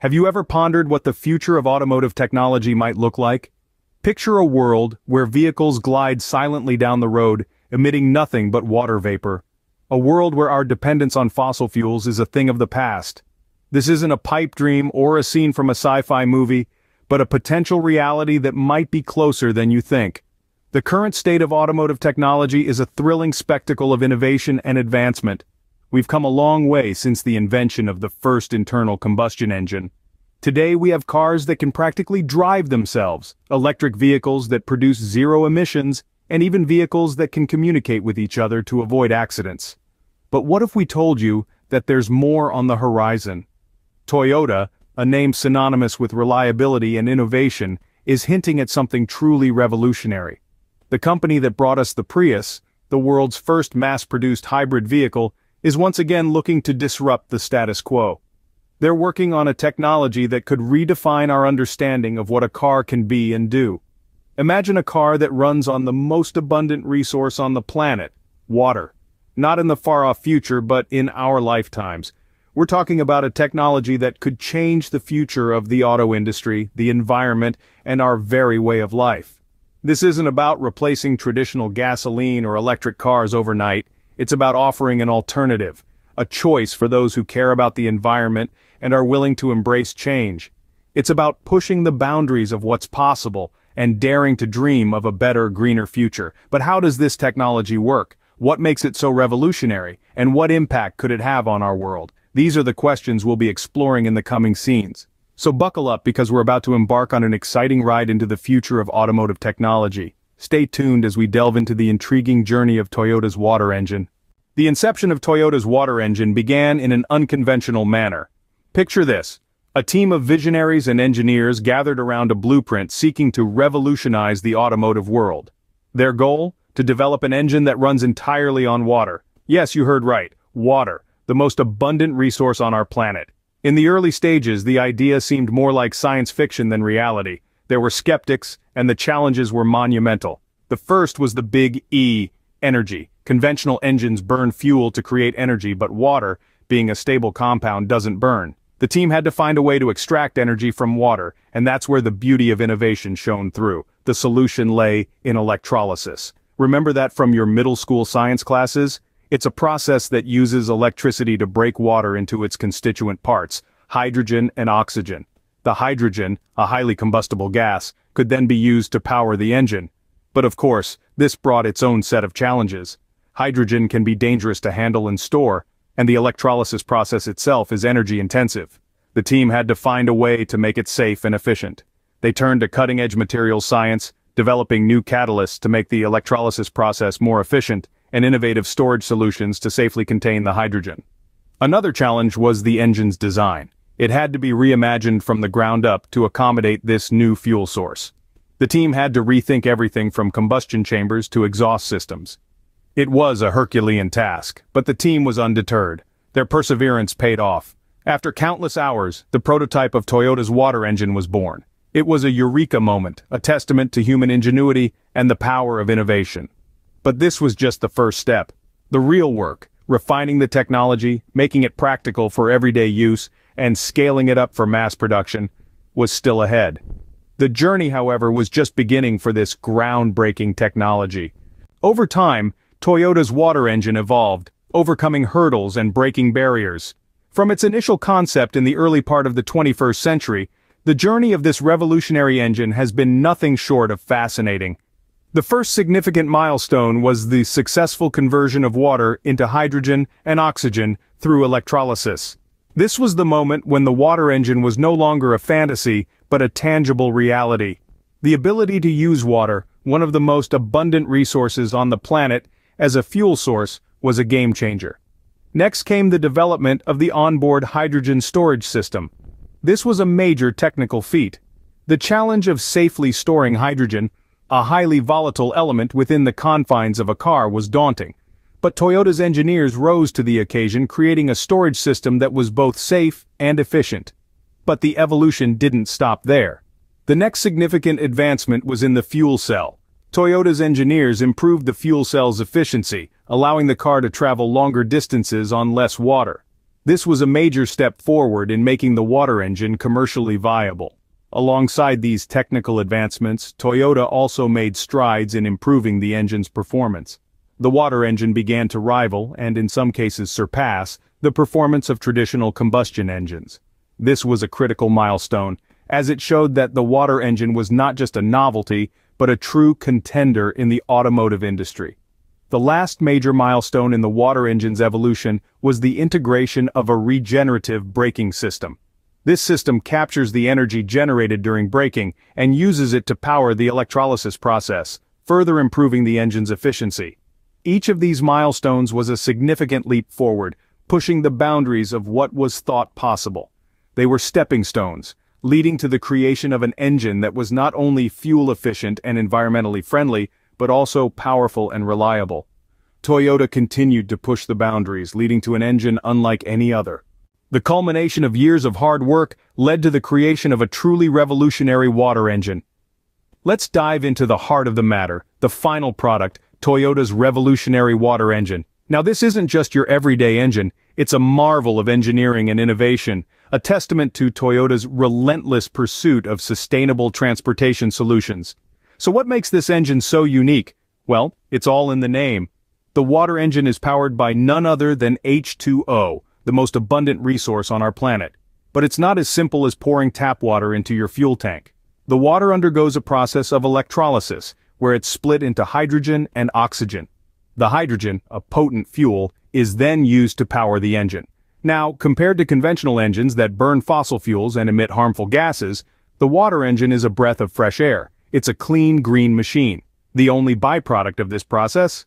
Have you ever pondered what the future of automotive technology might look like? Picture a world where vehicles glide silently down the road, emitting nothing but water vapor. A world where our dependence on fossil fuels is a thing of the past. This isn't a pipe dream or a scene from a sci-fi movie, but a potential reality that might be closer than you think. The current state of automotive technology is a thrilling spectacle of innovation and advancement. We've come a long way since the invention of the first internal combustion engine. Today we have cars that can practically drive themselves, electric vehicles that produce zero emissions, and even vehicles that can communicate with each other to avoid accidents. But what if we told you that there's more on the horizon? Toyota, a name synonymous with reliability and innovation, is hinting at something truly revolutionary. The company that brought us the Prius, the world's first mass-produced hybrid vehicle, is once again looking to disrupt the status quo. They're working on a technology that could redefine our understanding of what a car can be and do. Imagine a car that runs on the most abundant resource on the planet, water. Not in the far-off future, but in our lifetimes. We're talking about a technology that could change the future of the auto industry, the environment, and our very way of life. This isn't about replacing traditional gasoline or electric cars overnight, it's about offering an alternative, a choice for those who care about the environment and are willing to embrace change. It's about pushing the boundaries of what's possible and daring to dream of a better, greener future. But how does this technology work? What makes it so revolutionary? And what impact could it have on our world? These are the questions we'll be exploring in the coming scenes. So buckle up because we're about to embark on an exciting ride into the future of automotive technology. Stay tuned as we delve into the intriguing journey of Toyota's water engine. The inception of Toyota's water engine began in an unconventional manner. Picture this. A team of visionaries and engineers gathered around a blueprint seeking to revolutionize the automotive world. Their goal? To develop an engine that runs entirely on water. Yes, you heard right, water the most abundant resource on our planet. In the early stages the idea seemed more like science fiction than reality. There were skeptics, and the challenges were monumental. The first was the big E, energy. Conventional engines burn fuel to create energy but water, being a stable compound doesn't burn. The team had to find a way to extract energy from water, and that's where the beauty of innovation shone through. The solution lay in electrolysis. Remember that from your middle school science classes? It's a process that uses electricity to break water into its constituent parts, hydrogen and oxygen. The hydrogen, a highly combustible gas, could then be used to power the engine. But of course, this brought its own set of challenges. Hydrogen can be dangerous to handle and store, and the electrolysis process itself is energy intensive. The team had to find a way to make it safe and efficient. They turned to cutting-edge materials science, developing new catalysts to make the electrolysis process more efficient, and innovative storage solutions to safely contain the hydrogen. Another challenge was the engine's design. It had to be reimagined from the ground up to accommodate this new fuel source. The team had to rethink everything from combustion chambers to exhaust systems. It was a Herculean task, but the team was undeterred. Their perseverance paid off. After countless hours, the prototype of Toyota's water engine was born. It was a eureka moment, a testament to human ingenuity and the power of innovation. But this was just the first step. The real work, refining the technology, making it practical for everyday use, and scaling it up for mass production, was still ahead. The journey, however, was just beginning for this groundbreaking technology. Over time, Toyota's water engine evolved, overcoming hurdles and breaking barriers. From its initial concept in the early part of the 21st century, the journey of this revolutionary engine has been nothing short of fascinating. The first significant milestone was the successful conversion of water into hydrogen and oxygen through electrolysis. This was the moment when the water engine was no longer a fantasy, but a tangible reality. The ability to use water, one of the most abundant resources on the planet, as a fuel source, was a game changer. Next came the development of the onboard hydrogen storage system. This was a major technical feat. The challenge of safely storing hydrogen a highly volatile element within the confines of a car was daunting. But Toyota's engineers rose to the occasion creating a storage system that was both safe and efficient. But the evolution didn't stop there. The next significant advancement was in the fuel cell. Toyota's engineers improved the fuel cell's efficiency, allowing the car to travel longer distances on less water. This was a major step forward in making the water engine commercially viable. Alongside these technical advancements, Toyota also made strides in improving the engine's performance. The water engine began to rival, and in some cases surpass, the performance of traditional combustion engines. This was a critical milestone, as it showed that the water engine was not just a novelty, but a true contender in the automotive industry. The last major milestone in the water engine's evolution was the integration of a regenerative braking system. This system captures the energy generated during braking and uses it to power the electrolysis process, further improving the engine's efficiency. Each of these milestones was a significant leap forward, pushing the boundaries of what was thought possible. They were stepping stones, leading to the creation of an engine that was not only fuel-efficient and environmentally friendly, but also powerful and reliable. Toyota continued to push the boundaries, leading to an engine unlike any other. The culmination of years of hard work led to the creation of a truly revolutionary water engine. Let's dive into the heart of the matter, the final product, Toyota's revolutionary water engine. Now this isn't just your everyday engine, it's a marvel of engineering and innovation, a testament to Toyota's relentless pursuit of sustainable transportation solutions. So what makes this engine so unique? Well, it's all in the name. The water engine is powered by none other than H2O, the most abundant resource on our planet. But it's not as simple as pouring tap water into your fuel tank. The water undergoes a process of electrolysis, where it's split into hydrogen and oxygen. The hydrogen, a potent fuel, is then used to power the engine. Now, compared to conventional engines that burn fossil fuels and emit harmful gases, the water engine is a breath of fresh air. It's a clean green machine. The only byproduct of this process?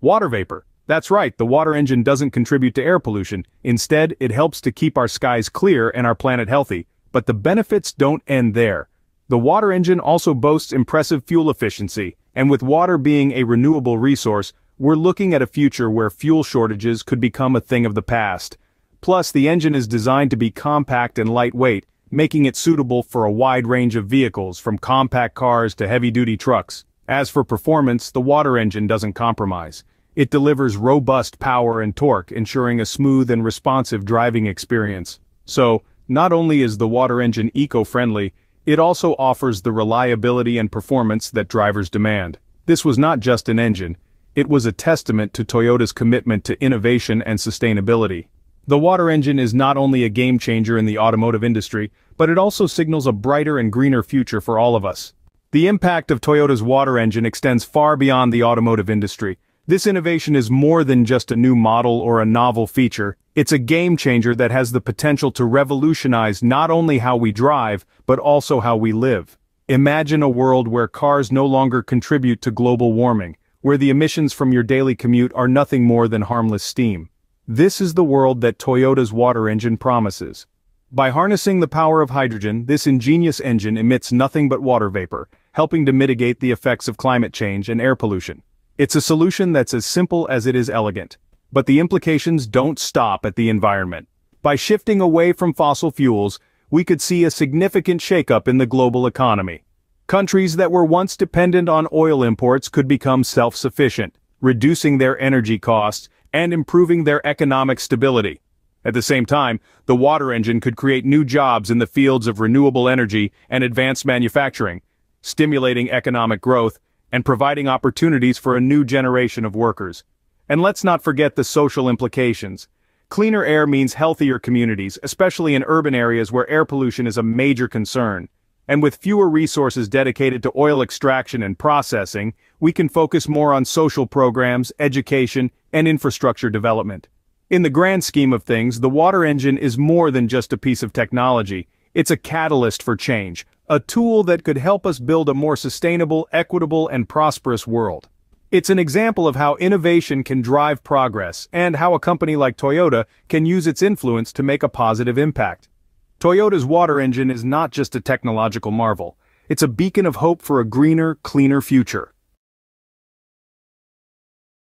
Water vapor. That's right, the water engine doesn't contribute to air pollution. Instead, it helps to keep our skies clear and our planet healthy. But the benefits don't end there. The water engine also boasts impressive fuel efficiency, and with water being a renewable resource, we're looking at a future where fuel shortages could become a thing of the past. Plus, the engine is designed to be compact and lightweight, making it suitable for a wide range of vehicles from compact cars to heavy-duty trucks. As for performance, the water engine doesn't compromise. It delivers robust power and torque, ensuring a smooth and responsive driving experience. So, not only is the water engine eco-friendly, it also offers the reliability and performance that drivers demand. This was not just an engine, it was a testament to Toyota's commitment to innovation and sustainability. The water engine is not only a game changer in the automotive industry, but it also signals a brighter and greener future for all of us. The impact of Toyota's water engine extends far beyond the automotive industry. This innovation is more than just a new model or a novel feature, it's a game changer that has the potential to revolutionize not only how we drive, but also how we live. Imagine a world where cars no longer contribute to global warming, where the emissions from your daily commute are nothing more than harmless steam. This is the world that Toyota's water engine promises. By harnessing the power of hydrogen, this ingenious engine emits nothing but water vapor, helping to mitigate the effects of climate change and air pollution. It's a solution that's as simple as it is elegant. But the implications don't stop at the environment. By shifting away from fossil fuels, we could see a significant shakeup in the global economy. Countries that were once dependent on oil imports could become self-sufficient, reducing their energy costs and improving their economic stability. At the same time, the water engine could create new jobs in the fields of renewable energy and advanced manufacturing, stimulating economic growth and providing opportunities for a new generation of workers. And let's not forget the social implications. Cleaner air means healthier communities, especially in urban areas where air pollution is a major concern. And with fewer resources dedicated to oil extraction and processing, we can focus more on social programs, education, and infrastructure development. In the grand scheme of things, the water engine is more than just a piece of technology. It's a catalyst for change, a tool that could help us build a more sustainable, equitable, and prosperous world. It's an example of how innovation can drive progress, and how a company like Toyota can use its influence to make a positive impact. Toyota's water engine is not just a technological marvel. It's a beacon of hope for a greener, cleaner future.